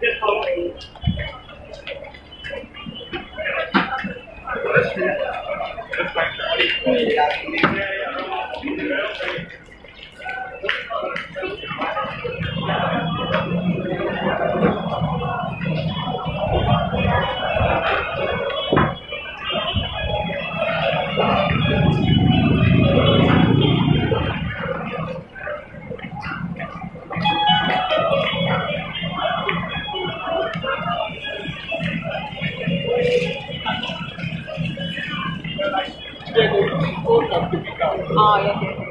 Thank you. 哦，也对。